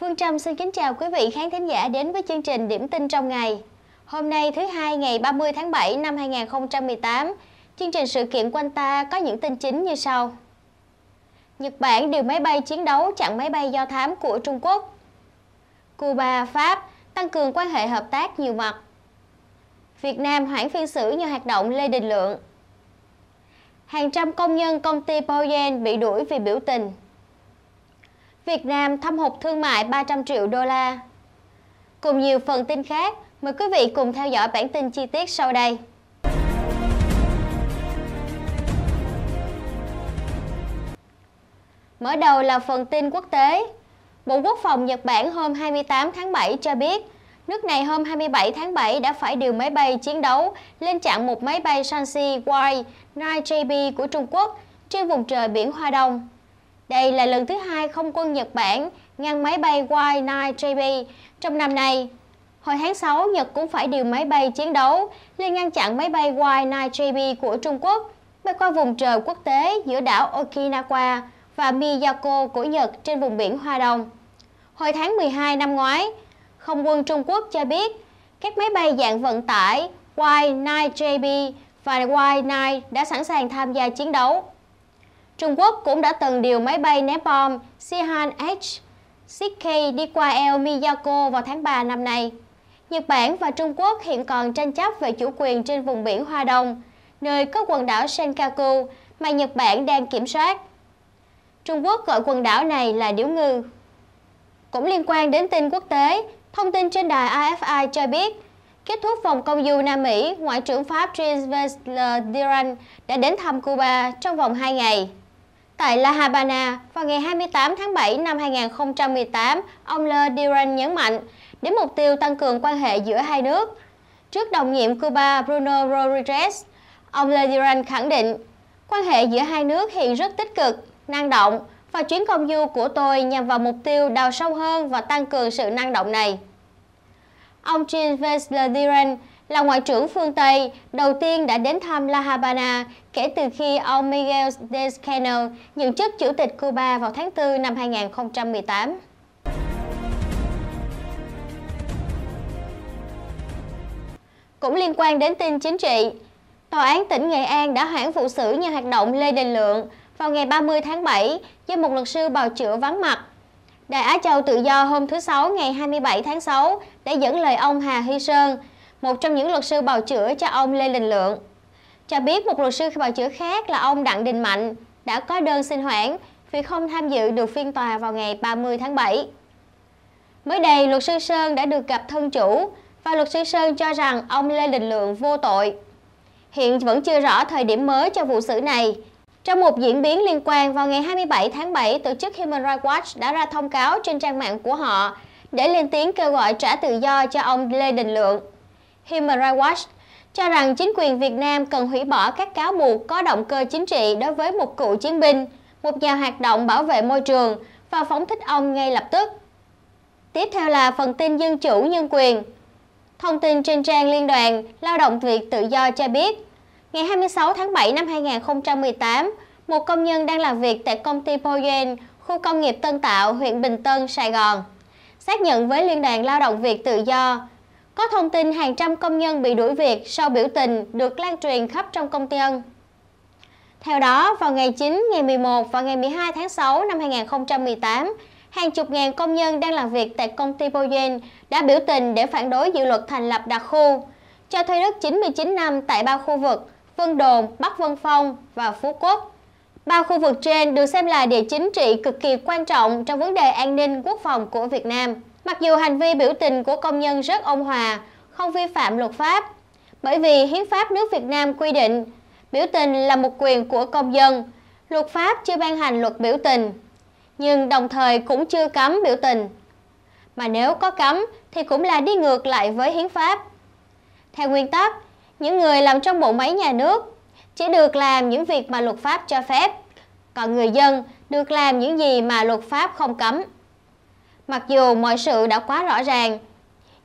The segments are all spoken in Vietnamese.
Phương Trâm xin kính chào quý vị khán thính giả đến với chương trình Điểm tin trong ngày. Hôm nay thứ hai ngày 30 tháng 7 năm 2018, chương trình sự kiện quanh ta có những tin chính như sau. Nhật Bản điều máy bay chiến đấu chặn máy bay do thám của Trung Quốc. Cuba, Pháp tăng cường quan hệ hợp tác nhiều mặt. Việt Nam hoãn phiên xử như hoạt động Lê Đình Lượng. Hàng trăm công nhân công ty Poyen bị đuổi vì biểu tình. Việt Nam thâm hụt thương mại 300 triệu đô la. Cùng nhiều phần tin khác, mời quý vị cùng theo dõi bản tin chi tiết sau đây. Mở đầu là phần tin quốc tế. Bộ Quốc phòng Nhật Bản hôm 28 tháng 7 cho biết, nước này hôm 27 tháng 7 đã phải điều máy bay chiến đấu lên chặn một máy bay Shanxi Y-9JB của Trung Quốc trên vùng trời biển Hoa Đông. Đây là lần thứ hai không quân Nhật Bản ngăn máy bay Y-9JB trong năm nay. Hồi tháng 6, Nhật cũng phải điều máy bay chiến đấu lên ngăn chặn máy bay Y-9JB của Trung Quốc bay qua vùng trời quốc tế giữa đảo Okinawa và Miyako của Nhật trên vùng biển Hoa Đông. Hồi tháng 12 năm ngoái, không quân Trung Quốc cho biết các máy bay dạng vận tải Y-9JB và Y-9 đã sẵn sàng tham gia chiến đấu. Trung Quốc cũng đã từng điều máy bay ném bom Sihan H CK đi qua eo Miyako vào tháng 3 năm nay. Nhật Bản và Trung Quốc hiện còn tranh chấp về chủ quyền trên vùng biển Hoa Đông, nơi có quần đảo Senkaku mà Nhật Bản đang kiểm soát. Trung Quốc gọi quần đảo này là Điếu Ngư. Cũng liên quan đến tin quốc tế, thông tin trên đài AFI cho biết, kết thúc vòng công du Nam Mỹ, Ngoại trưởng Pháp Jean-Yves Le Drian đã đến thăm Cuba trong vòng 2 ngày. Tại La Habana, vào ngày 28 tháng 7 năm 2018, ông Le Duran nhấn mạnh đến mục tiêu tăng cường quan hệ giữa hai nước. Trước đồng nhiệm Cuba Bruno Rodriguez, ông Le Duran khẳng định quan hệ giữa hai nước hiện rất tích cực, năng động và chuyến công du của tôi nhằm vào mục tiêu đào sâu hơn và tăng cường sự năng động này. Ông Jean-Yves Le Drian là Ngoại trưởng phương Tây đầu tiên đã đến thăm La Habana kể từ khi ông Miguel Diaz-Canel nhận chức Chủ tịch Cuba vào tháng 4 năm 2018. Cũng liên quan đến tin chính trị, Tòa án tỉnh Nghệ An đã hoãn vụ xử nhà hoạt động Lê Đình Lượng vào ngày 30 tháng 7 do một luật sư bào chữa vắng mặt. Đài Á Châu Tự Do hôm thứ Sáu ngày 27 tháng 6 đã dẫn lời ông Hà Huy Sơn, một trong những luật sư bào chữa cho ông Lê Đình Lượng. Cho biết một luật sư bào chữa khác là ông Đặng Đình Mạnh đã có đơn xin hoãn vì không tham dự được phiên tòa vào ngày 30 tháng 7. Mới đây, luật sư Sơn đã được gặp thân chủ và luật sư Sơn cho rằng ông Lê Đình Lượng vô tội. Hiện vẫn chưa rõ thời điểm mới cho vụ xử này. Trong một diễn biến liên quan, vào ngày 27 tháng 7, tổ chức Human Rights Watch đã ra thông cáo trên trang mạng của họ để lên tiếng kêu gọi trả tự do cho ông Lê Đình Lượng. Human Rights Watch cho rằng chính quyền Việt Nam cần hủy bỏ các cáo buộc có động cơ chính trị đối với một cựu chiến binh, một nhà hoạt động bảo vệ môi trường và phóng thích ông ngay lập tức. Tiếp theo là phần tin dân chủ nhân quyền. Thông tin trên trang Liên đoàn Lao động Việt Tự do cho biết, ngày 26 tháng 7 năm 2018, một công nhân đang làm việc tại công ty Poyen, khu công nghiệp Tân Tạo, huyện Bình Tân, Sài Gòn, xác nhận với Liên đoàn Lao động Việt Tự do có thông tin hàng trăm công nhân bị đuổi việc sau biểu tình được lan truyền khắp trong công ty Theo đó, vào ngày 9, ngày 11 và ngày 12 tháng 6 năm 2018, hàng chục ngàn công nhân đang làm việc tại công ty Boeing đã biểu tình để phản đối dự luật thành lập đặc khu, cho thuê đất 99 năm tại ba khu vực Vân Đồn, Bắc Vân Phong và Phú Quốc. Ba khu vực trên được xem là địa chính trị cực kỳ quan trọng trong vấn đề an ninh quốc phòng của Việt Nam. Mặc dù hành vi biểu tình của công nhân rất ôn hòa, không vi phạm luật pháp, bởi vì hiến pháp nước Việt Nam quy định biểu tình là một quyền của công dân, luật pháp chưa ban hành luật biểu tình, nhưng đồng thời cũng chưa cấm biểu tình. Mà nếu có cấm thì cũng là đi ngược lại với hiến pháp. Theo nguyên tắc, những người làm trong bộ máy nhà nước chỉ được làm những việc mà luật pháp cho phép, còn người dân được làm những gì mà luật pháp không cấm. Mặc dù mọi sự đã quá rõ ràng,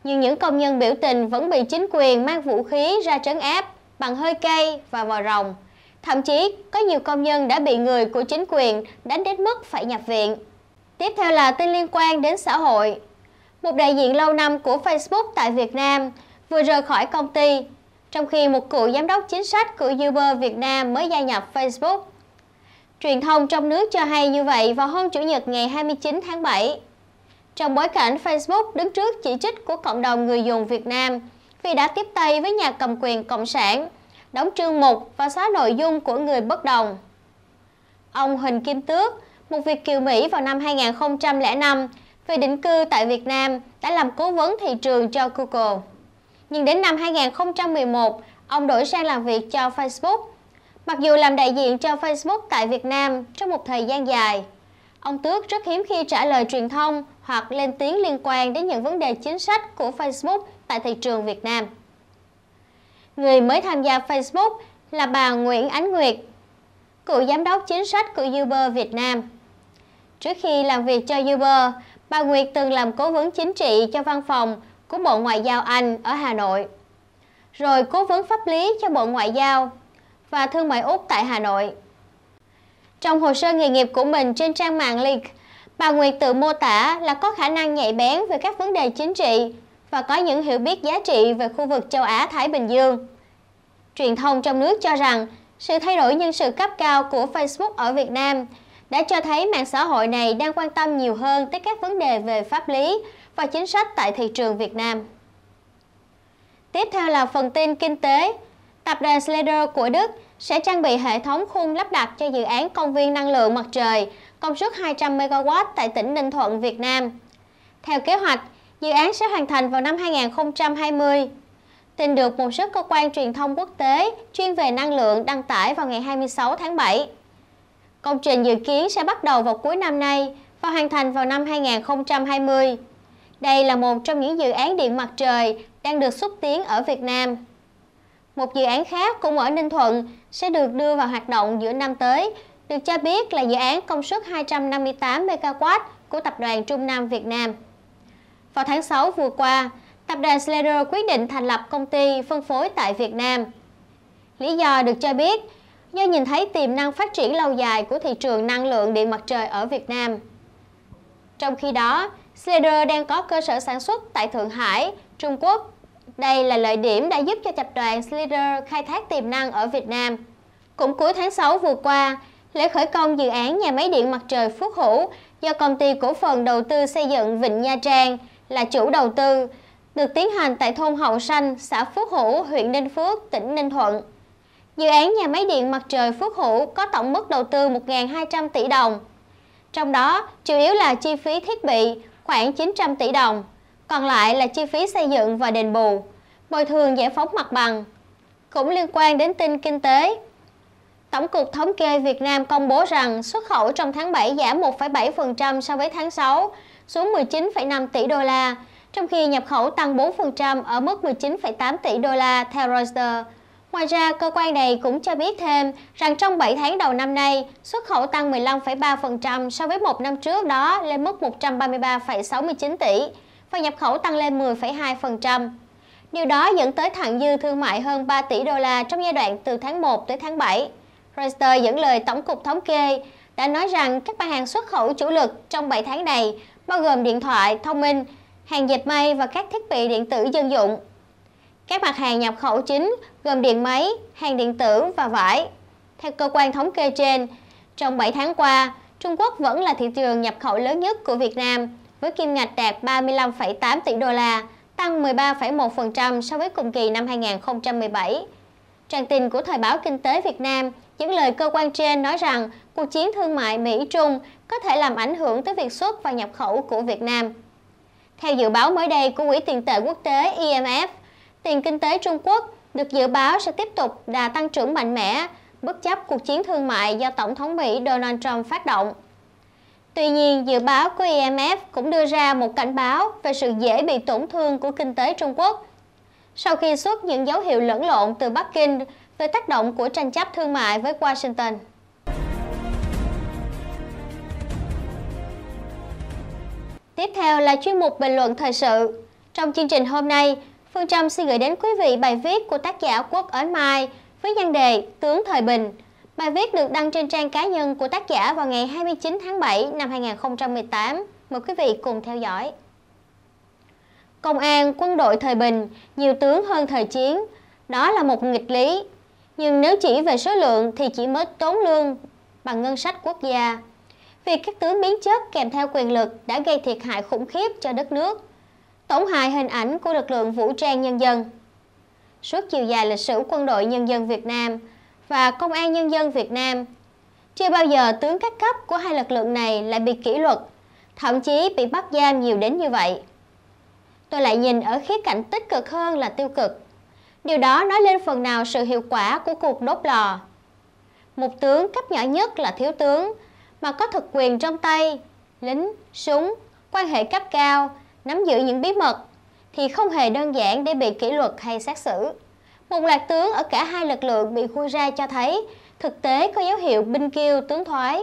nhưng những công nhân biểu tình vẫn bị chính quyền mang vũ khí ra trấn áp bằng hơi cây và vòi rồng. Thậm chí có nhiều công nhân đã bị người của chính quyền đánh đến mức phải nhập viện. Tiếp theo là tin liên quan đến xã hội. Một đại diện lâu năm của Facebook tại Việt Nam vừa rời khỏi công ty, trong khi một cựu giám đốc chính sách của Uber Việt Nam mới gia nhập Facebook. Truyền thông trong nước cho hay như vậy vào hôm Chủ nhật ngày 29 tháng 7. Trong bối cảnh Facebook đứng trước chỉ trích của cộng đồng người dùng Việt Nam vì đã tiếp tay với nhà cầm quyền Cộng sản, đóng trương mục và xóa nội dung của người bất đồng. Ông Huỳnh Kim Tước, một Việt kiều Mỹ vào năm 2005 về định cư tại Việt Nam đã làm cố vấn thị trường cho Google. Nhưng đến năm 2011, ông đổi sang làm việc cho Facebook. Mặc dù làm đại diện cho Facebook tại Việt Nam trong một thời gian dài, ông Tước rất hiếm khi trả lời truyền thông hoặc lên tiếng liên quan đến những vấn đề chính sách của Facebook tại thị trường Việt Nam. Người mới tham gia Facebook là bà Nguyễn Ánh Nguyệt, cựu giám đốc chính sách của Uber Việt Nam. Trước khi làm việc cho Uber, bà Nguyệt từng làm cố vấn chính trị cho văn phòng của Bộ Ngoại giao Anh ở Hà Nội, rồi cố vấn pháp lý cho Bộ Ngoại giao và Thương mại Úc tại Hà Nội. Trong hồ sơ nghề nghiệp của mình trên trang mạng Link, bà Nguyệt tự mô tả là có khả năng nhạy bén về các vấn đề chính trị và có những hiểu biết giá trị về khu vực châu Á-Thái Bình Dương. Truyền thông trong nước cho rằng sự thay đổi nhân sự cấp cao của Facebook ở Việt Nam đã cho thấy mạng xã hội này đang quan tâm nhiều hơn tới các vấn đề về pháp lý và chính sách tại thị trường Việt Nam. Tiếp theo là phần tin kinh tế. Tập đoàn Slater của Đức sẽ trang bị hệ thống khung lắp đặt cho dự án công viên năng lượng mặt trời công suất 200 MW tại tỉnh Ninh Thuận, Việt Nam. Theo kế hoạch, dự án sẽ hoàn thành vào năm 2020. Tin được một số cơ quan truyền thông quốc tế chuyên về năng lượng đăng tải vào ngày 26 tháng 7. Công trình dự kiến sẽ bắt đầu vào cuối năm nay và hoàn thành vào năm 2020. Đây là một trong những dự án điện mặt trời đang được xúc tiến ở Việt Nam. Một dự án khác cũng ở Ninh Thuận sẽ được đưa vào hoạt động giữa năm tới, được cho biết là dự án công suất 258 MW của Tập đoàn Trung Nam Việt Nam. Vào tháng 6 vừa qua, tập đoàn Slater quyết định thành lập công ty phân phối tại Việt Nam. Lý do được cho biết do nhìn thấy tiềm năng phát triển lâu dài của thị trường năng lượng điện mặt trời ở Việt Nam. Trong khi đó, Slater đang có cơ sở sản xuất tại Thượng Hải, Trung Quốc. Đây là lợi điểm đã giúp cho tập đoàn Slider khai thác tiềm năng ở Việt Nam. Cũng cuối tháng 6 vừa qua, lễ khởi công dự án nhà máy điện mặt trời Phước Hữu do công ty cổ phần đầu tư xây dựng Vịnh Nha Trang là chủ đầu tư, được tiến hành tại thôn Hậu Sanh, xã Phước Hữu, huyện Ninh Phước, tỉnh Ninh Thuận. Dự án nhà máy điện mặt trời Phước Hữu có tổng mức đầu tư 1.200 tỷ đồng. Trong đó, chủ yếu là chi phí thiết bị khoảng 900 tỷ đồng, còn lại là chi phí xây dựng và đền bù, bồi thường giải phóng mặt bằng. Cũng liên quan đến tin kinh tế, Tổng cục Thống kê Việt Nam công bố rằng xuất khẩu trong tháng 7 giảm 1,7% so với tháng 6, xuống 19,5 tỷ đô la, trong khi nhập khẩu tăng 4% ở mức 19,8 tỷ đô la theo Reuters. Ngoài ra, cơ quan này cũng cho biết thêm rằng trong 7 tháng đầu năm nay, xuất khẩu tăng 15,3% so với một năm trước đó lên mức 133,69 tỷ và nhập khẩu tăng lên 10,2%. Điều đó dẫn tới thặng dư thương mại hơn 3 tỷ đô la trong giai đoạn từ tháng 1 tới tháng 7. Reuters dẫn lời Tổng cục Thống kê đã nói rằng các mặt hàng xuất khẩu chủ lực trong 7 tháng này bao gồm điện thoại, thông minh, hàng dệt may và các thiết bị điện tử dân dụng. Các mặt hàng nhập khẩu chính gồm điện máy, hàng điện tử và vải. Theo cơ quan thống kê trên, trong 7 tháng qua, Trung Quốc vẫn là thị trường nhập khẩu lớn nhất của Việt Nam với kim ngạch đạt 35,8 tỷ đô la, tăng 13,1% so với cùng kỳ năm 2017. Trang tin của Thời báo Kinh tế Việt Nam những lời cơ quan trên nói rằng cuộc chiến thương mại Mỹ-Trung có thể làm ảnh hưởng tới việc xuất và nhập khẩu của Việt Nam. Theo dự báo mới đây của Quỹ tiền tệ quốc tế IMF, tiền kinh tế Trung Quốc được dự báo sẽ tiếp tục đà tăng trưởng mạnh mẽ bất chấp cuộc chiến thương mại do Tổng thống Mỹ Donald Trump phát động. Tuy nhiên, dự báo của IMF cũng đưa ra một cảnh báo về sự dễ bị tổn thương của kinh tế Trung Quốc sau khi xuất những dấu hiệu lẫn lộn từ Bắc Kinh về tác động của tranh chấp thương mại với Washington. Tiếp theo là chuyên mục bình luận thời sự. Trong chương trình hôm nay, Phương Trâm xin gửi đến quý vị bài viết của tác giả Quốc Ấn Mai với nhan đề Tướng Thời Bình, Bài viết được đăng trên trang cá nhân của tác giả vào ngày 29 tháng 7 năm 2018. Mời quý vị cùng theo dõi. Công an, quân đội thời bình, nhiều tướng hơn thời chiến. Đó là một nghịch lý. Nhưng nếu chỉ về số lượng thì chỉ mới tốn lương bằng ngân sách quốc gia. Việc các tướng biến chất kèm theo quyền lực đã gây thiệt hại khủng khiếp cho đất nước, tổn hại hình ảnh của lực lượng vũ trang nhân dân. Suốt chiều dài lịch sử quân đội nhân dân Việt Nam và công an nhân dân Việt Nam, chưa bao giờ tướng các cấp của hai lực lượng này lại bị kỷ luật, thậm chí bị bắt giam nhiều đến như vậy. Tôi lại nhìn ở khía cạnh tích cực hơn là tiêu cực. Điều đó nói lên phần nào sự hiệu quả của cuộc đốt lò. Một tướng cấp nhỏ nhất là thiếu tướng, mà có thực quyền trong tay, lính, súng, quan hệ cấp cao, nắm giữ những bí mật, thì không hề đơn giản để bị kỷ luật hay xét xử. Một loạt tướng ở cả hai lực lượng bị khui ra cho thấy thực tế có dấu hiệu binh kiêu tướng thoái.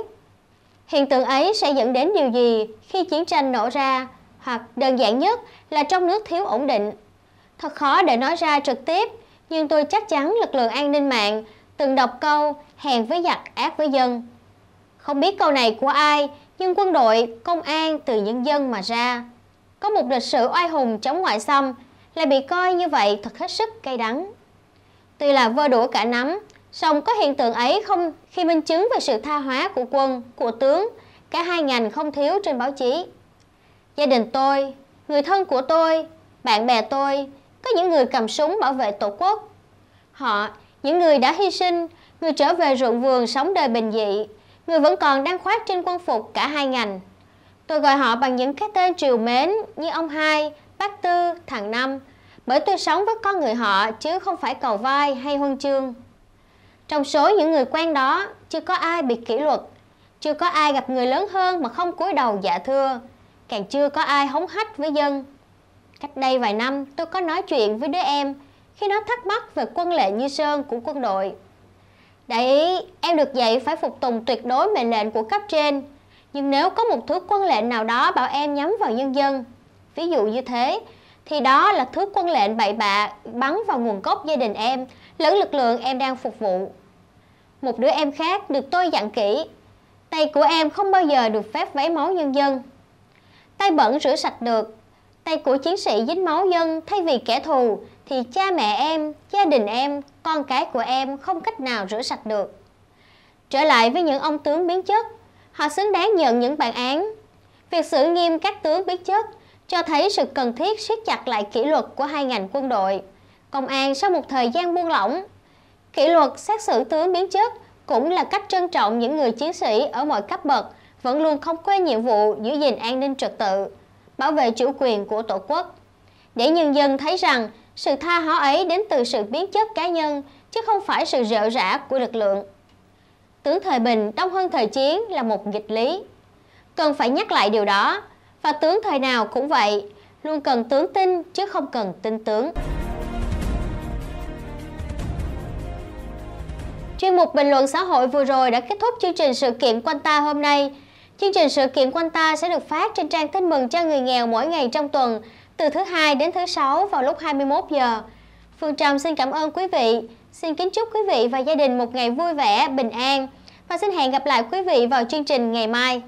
Hiện tượng ấy sẽ dẫn đến điều gì khi chiến tranh nổ ra, hoặc đơn giản nhất là trong nước thiếu ổn định. Thật khó để nói ra trực tiếp, nhưng tôi chắc chắn lực lượng an ninh mạng từng đọc câu hèn với giặc ác với dân. Không biết câu này của ai, nhưng quân đội, công an từ nhân dân mà ra. Có một lịch sử oai hùng chống ngoại xâm, lại bị coi như vậy thật hết sức cay đắng. Tuy là vơ đũa cả nắm, song có hiện tượng ấy không khi minh chứng về sự tha hóa của quân, của tướng, cả hai ngành không thiếu trên báo chí. Gia đình tôi, người thân của tôi, bạn bè tôi, có những người cầm súng bảo vệ tổ quốc. Họ, những người đã hy sinh, người trở về ruộng vườn sống đời bình dị, người vẫn còn đang khoác trên quân phục cả hai ngành. Tôi gọi họ bằng những cái tên triều mến như ông hai, bác tư, thằng năm, bởi tôi sống với con người họ chứ không phải cầu vai hay huân chương. Trong số những người quen đó, chưa có ai bị kỷ luật, chưa có ai gặp người lớn hơn mà không cúi đầu dạ thưa, càng chưa có ai hống hách với dân. Cách đây vài năm, tôi có nói chuyện với đứa em khi nó thắc mắc về quân lệ Như Sơn của quân đội. Đại ý, em được dạy phải phục tùng tuyệt đối mệnh lệnh của cấp trên. Nhưng nếu có một thứ quân lệnh nào đó bảo em nhắm vào nhân dân, ví dụ như thế, thì đó là thứ quân lệnh bậy bạ bắn vào nguồn gốc gia đình em, lẫn lực lượng em đang phục vụ. Một đứa em khác được tôi dặn kỹ, tay của em không bao giờ được phép vấy máu nhân dân. Tay bẩn rửa sạch được, tay của chiến sĩ dính máu dân thay vì kẻ thù thì cha mẹ em, gia đình em, con cái của em không cách nào rửa sạch được. Trở lại với những ông tướng biến chất, họ xứng đáng nhận những bản án. Việc xử nghiêm các tướng biến chất cho thấy sự cần thiết siết chặt lại kỷ luật của hai ngành quân đội. Công an sau một thời gian buông lỏng, kỷ luật xét xử tướng biến chất cũng là cách trân trọng những người chiến sĩ ở mọi cấp bậc vẫn luôn không quên nhiệm vụ giữ gìn an ninh trật tự, bảo vệ chủ quyền của Tổ quốc. Để nhân dân thấy rằng sự tha hóa ấy đến từ sự biến chất cá nhân, chứ không phải sự rệu rã của lực lượng. Tướng thời bình đông hơn thời chiến là một nghịch lý. Cần phải nhắc lại điều đó, và tướng thời nào cũng vậy, luôn cần tướng tin chứ không cần tin tướng. Chuyên mục bình luận xã hội vừa rồi đã kết thúc chương trình sự kiện quanh ta hôm nay. Chương trình sự kiện quanh ta sẽ được phát trên trang tin mừng cho người nghèo mỗi ngày trong tuần từ thứ hai đến thứ sáu vào lúc 21 giờ. Phương Trầm xin cảm ơn quý vị. Xin kính chúc quý vị và gia đình một ngày vui vẻ, bình an và xin hẹn gặp lại quý vị vào chương trình ngày mai.